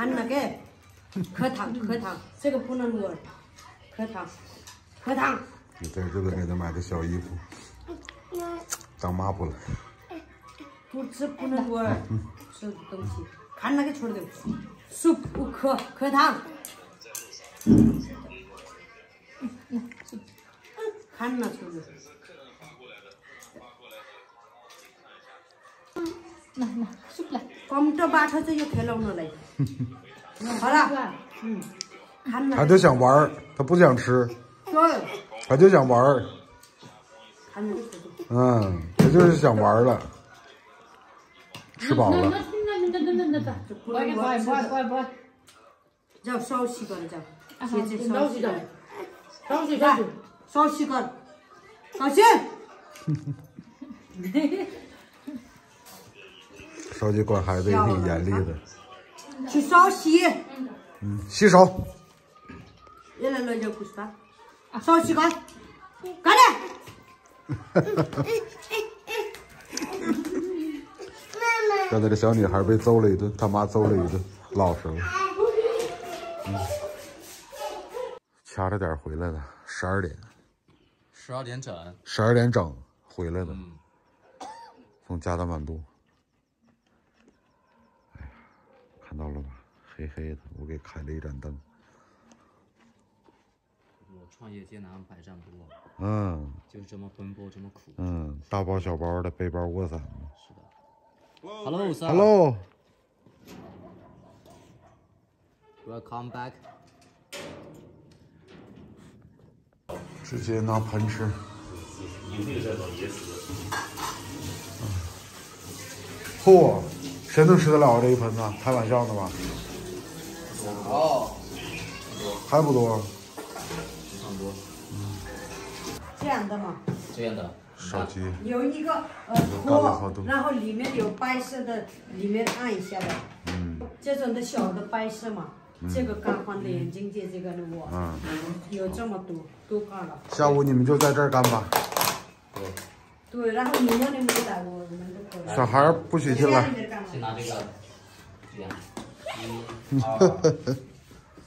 看那个课堂，课堂，这个不能玩，课堂，课堂。你在这个给他买的小衣服，当抹布了。不吃不能玩，吃东西。看那个出来的，书课课堂。看那出来。来来，书来。光着把他这就开笼了嘞。好了，嗯。他就想玩儿，他不想吃。对。他就想玩嗯，他就是想玩了。吃饱了。不不不不不，叫烧西瓜的叫，现在烧西瓜，烧西瓜，烧西瓜，高兴。烧鸡管孩子也挺严厉的。去烧洗。嗯，洗手。来来来，叫不刷。烧西瓜，干点。刚才这小女孩被揍了一顿，他妈揍了一顿，老实了。嗯，掐着点回来的，十二点。十二点整。十二点整回来的。从加德满都。哎呀，看到了吧？黑黑的，我给开了一盏灯。我创业艰难，百战不殆。嗯。就是这么奔波，这么苦。嗯，大包小包的背包卧伞。是的。Hello, sir. Hello. Welcome back. 直接拿盆吃。嚯，谁能吃得了这一盆子？开玩笑呢吧？哦，还不多。差不多。嗯。这样的嘛。这样的。手机有一个呃托，然后里面有白色的，里面按一下的。嗯。这种的小的白色嘛，这个干黄的眼镜姐这个的我，嗯，有这么多，都干了。下午你们就在这儿干吧。对。对，然后你们没带我们都可以。小孩不许进来。先拿这个，这样，一、二、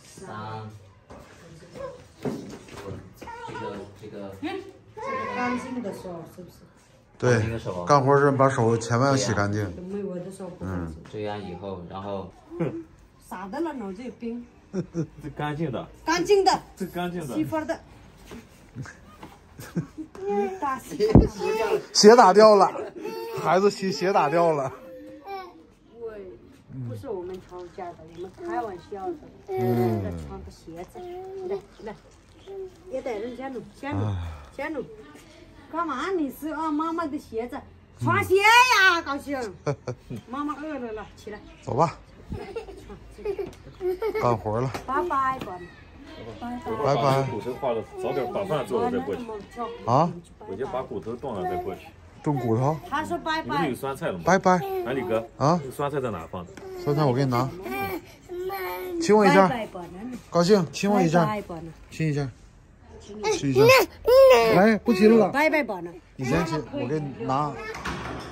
三，这个这个。干净的手是不是？对，干活时把手千万要洗干净。嗯，这样以后，然后，啥的了？脑子有病。这干净的。干净的。这干净的。媳妇的。鞋打掉了，孩子鞋鞋打掉了。喂，不是我们吵架的，我们开玩笑的。嗯。穿个鞋子，来来，也带人家弄，先弄，先弄。干嘛？你是啊？妈妈的鞋子，穿鞋呀，高兴。妈妈饿了了，起来。走吧。干活了。拜拜，爸。拜拜。骨头化了，早点把饭做了再过去。啊？我先把骨头炖了再过去。炖骨头？他说拜拜。你们有酸菜了吗？拜拜。安李哥。啊？酸菜在哪放的？酸菜我给你拿。亲我一下。高兴，亲我一下。亲一下。亲一下，来，不亲了。拜拜吧，呢。你先亲，我给你拿。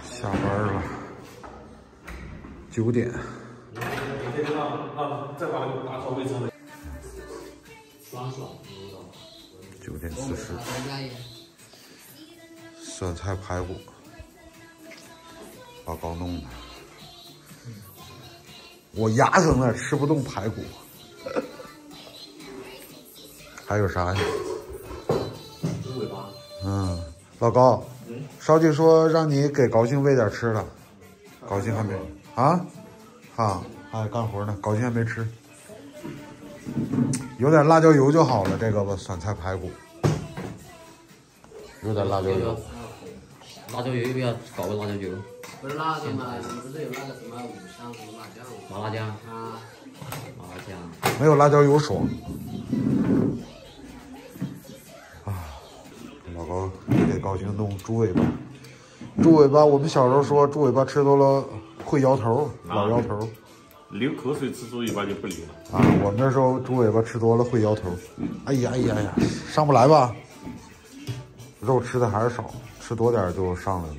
下班了，九点。九点四十。酸菜排骨，老高弄的。我牙疼了，吃不动排骨。还有啥呀？嗯，老高，少姐说让你给高兴喂点吃的，高兴还没啊？啊，还干活呢，高兴还没吃，有点辣椒油就好了。这个吧，酸菜排骨，有点辣椒油。辣椒油要不要搞个辣椒油？不是辣的嘛，不是有那个什么五香什么辣酱？麻辣酱啊，麻辣酱。没有辣椒油爽。啊老高给高兴弄猪尾巴，猪尾巴，我们小时候说猪尾巴吃多了会摇头，老摇头。流口水吃猪尾巴就不流了。啊，我们那时候猪尾巴吃多了会摇头。哎呀哎呀呀，上不来吧？肉吃的还是少，吃多点就上来了。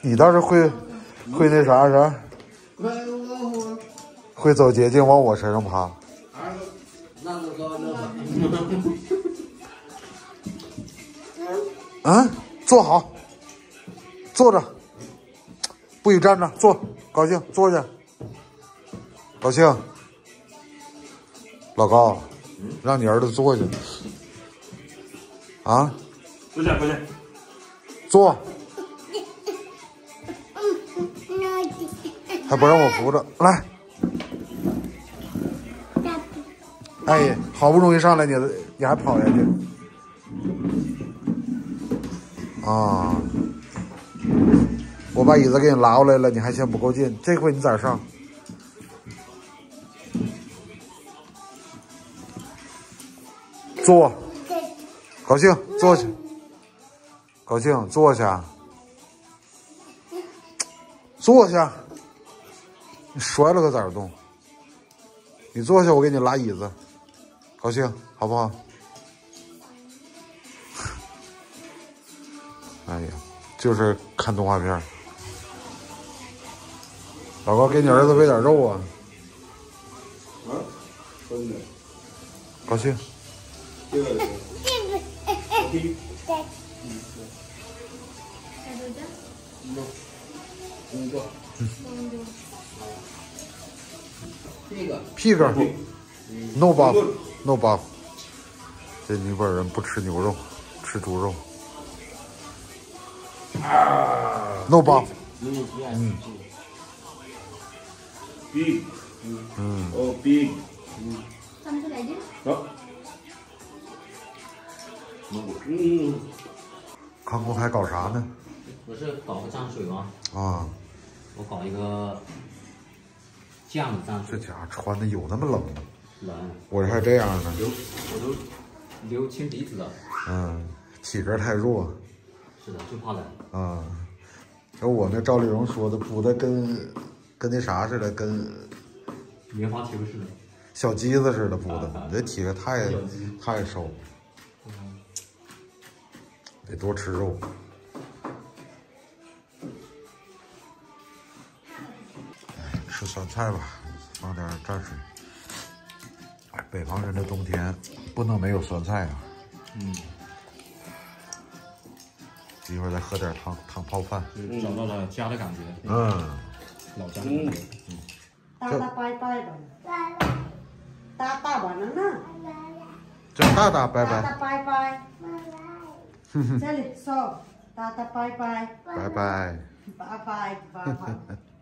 你倒是会会那啥啥，会走捷径往我身上爬。二个那个高那个。嗯，坐好，坐着，不许站着，坐，高兴，坐下，高兴，老高，让你儿子坐下，啊，坐下，坐下。坐，还不让我扶着，来，哎，好不容易上来，你你还跑下去，啊，我把椅子给你拉过来了，你还嫌不够近，这回你咋上？坐，高兴，坐下。高兴，坐下，坐下。你摔了可咋动？你坐下，我给你拉椅子。高兴，好不好？哎呀，就是看动画片。老高，给你儿子喂点肉啊。啊，真的。高兴。这个。这个。这个。屁个，no buff，no buff。这尼泊尔人不吃牛肉，吃猪肉。no buff。嗯。Big，嗯。哦，big，Xong cái này chứ 好。嗯。康工还搞啥呢？不是搞个蘸水吗？啊，我搞一个酱的蘸水，这家伙穿的有那么冷吗？冷，我这还这样呢。流我都流清鼻子了。嗯，体格太弱。是的，就怕冷。啊，就我那赵丽蓉说的，补的跟跟那啥似的，跟棉花球似的。小鸡子似的补的。你这体格太太瘦，得多吃肉。哎吃酸菜吧，放点蘸水。哎，北方人的冬天不能没有酸菜啊。嗯，一会儿再喝点汤汤泡饭。找到了家的感觉，嗯，老家的感觉。嗯，大大拜拜吧，大大吧，能呢？叫大大拜拜，大大拜拜，这里说，大大拜拜，拜拜。拜拜拜拜。